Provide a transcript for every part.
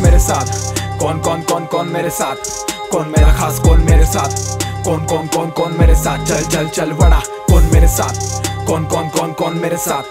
मेरे साथ? कौन कौन कौन कौन मेरे साथ? कौन मेरा खास, कौन मेरे साथ? कौन कौन कौन कौन मेरे साथ? चल चल चल बड़ा कौन मेरे साथ? कौन कौन कौन कौन मेरे साथ?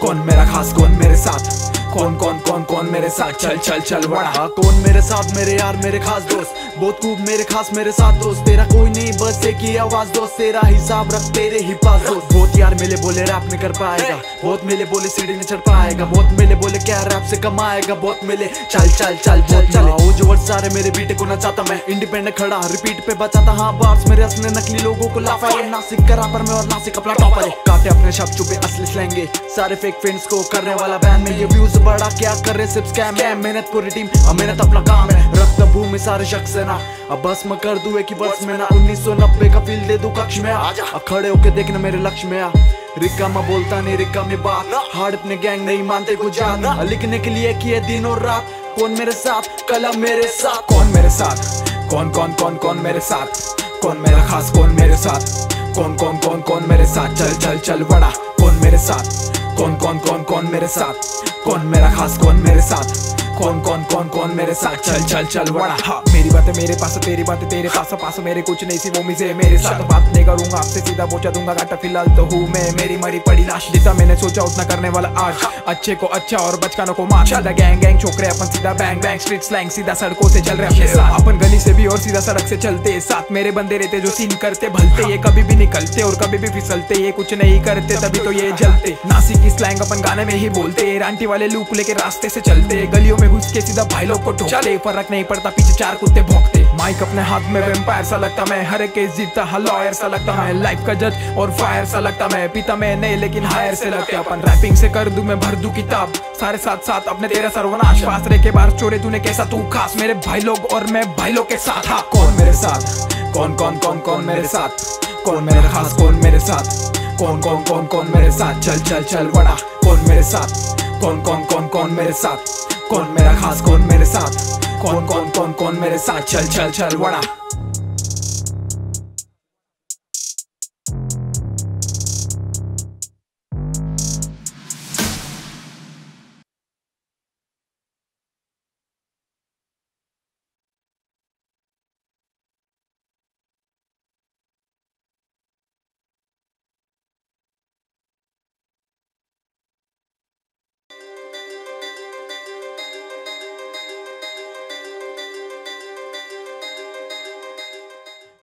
कौन मेरा खास, कौन मेरे साथ? कौन कौन कौन कौन मेरे साथ? चल चल चल बड़ा। हाँ कौन मेरे साथ? मेरे यार मेरे खास दोस्त। बहुत खूब मेरे खास मेरे साथ दोस्त। तेरा कोई नहीं बस एक ही आवाज़ दोस्त। तेरा हिसाब रख तेरे ही पास दोस्त। बहुत यार मिले बोले रैप नहीं कर पाएगा। बहुत मिले बोले सीढ़ी नहीं चढ़ पाएगा। बहुत मिले बोले क्या रैप से कमाएगा। बहुत मिले चल चल चल चल चल। वो जो वर्ड सारे मेरे बीटे को नचाता मैं इंडिपेंडेंट खड़ा रिपीट पे बचाता। हाँ बार्स मेरे असली नकली लोगों को लाफा। है नासिक का रापर में और नासिक अपना टॉपर है काटे अपने शब्द चुपे असली स्लेंगे सारे फेक फ्रेंड्स को करने वाला बैन में ये व्यूज़ बड़ा क्या कर रहे सिर्फ़ स्कैम है। मेहनत पूरी टीम अब मेहनत अपना काम है। रक्त भूमि सारे शख्स है ना। अब बस मैं कर दूँ एक ही वर्ष में ना। 1990 का फील दे दूँ कक्ष में। आ अब खड़े होके देखना मेरे लक्ष्य में। आ रिक्का मैं बोलता नहीं रिक्का में बात। हार्ड अपने गैंग नहीं मानते जान लिखने के लिए किए दिन और रात। कौन मेरे साथ? कलम मेरे साथ। कौन मेरे साथ? कौन कौन कौन कौन मेरे साथ? कौन मेरा खास? कौन मेरे साथ? कौन कौन कौन कौन मेरे साथ? चल चल चल बड़ा। कौन मेरे साथ? कौन कौन कौन कौन मेरे साथ कौन मेरा खास कौन मेरे साथ कौन कौन कौन कौन मेरे साथ चल चल चल बड़ा हाँ मेरी बातें मेरे पास तेरी बातें तेरे पास पास मेरे कुछ नहीं सी वो मिसे मेरे साथ बात नहीं करूँगा आपसे सीधा पहुँचा दूँगा घाटा फ़िलहाल तो हूँ मैं मेरी मरी पड़ी लाश जितना मैंने सोचा उतना करने वाला आज अच्छे को अच्छा और बचकानों को मार सीधा गैंग गैंग छोकरे अपन सीधा बैंग बैंग स्ट्रीट स्लैंग सीधा सड़कों से चल रहे अपने साथ अपन गली से भी और सीधा सड़क से चलते। साथ मेरे बंदे रहते जो सीन करते भलते। ये कभी भी निकलते और कभी भी फिसलते। ये कुछ नहीं करते तभी तो ये जलते। नासिक की स्लैंग अपन गाने में ही बोलते। रांटी वाले लूक लेके रास्ते से चलते। गलियों में घुस के सीधा भाई लोग को ठोकते। फ़र्क नहीं पड़ता पीछे चार कुत्ते भोंकते। माइक अपने हाथ में वेम्पायर सा लगता मैं। हर एक केस जीतता हर लॉयर सा लगता मैं। लाइफ का जज और फायर सा लगता मैं। पीता मैं नहीं लेकिन हायर से लगते। अपन रैपिंग से कर दूँ मैं भर दू किताब। सारे साथ साथ अपने तेरा सर्वनाश। पास के बाहर चोरे तूने कैसा तू खास? मेरे भाई लोग और मैं भाई लोग के साथ। हाँ कौन मेरे साथ? कौन कौन कौन कौन मेरे साथ? कौन मेरा खास? कौन मेरे साथ? कौन कौन कौन कौन मेरे साथ? चल चल चल बड़ा कौन मेरे साथ? कौन कौन कौन कौन मेरे साथ? कौन मेरा खास? कौन मेरे साथ? कौन कौन कौन कौन मेरे साथ? चल चल चल बड़ा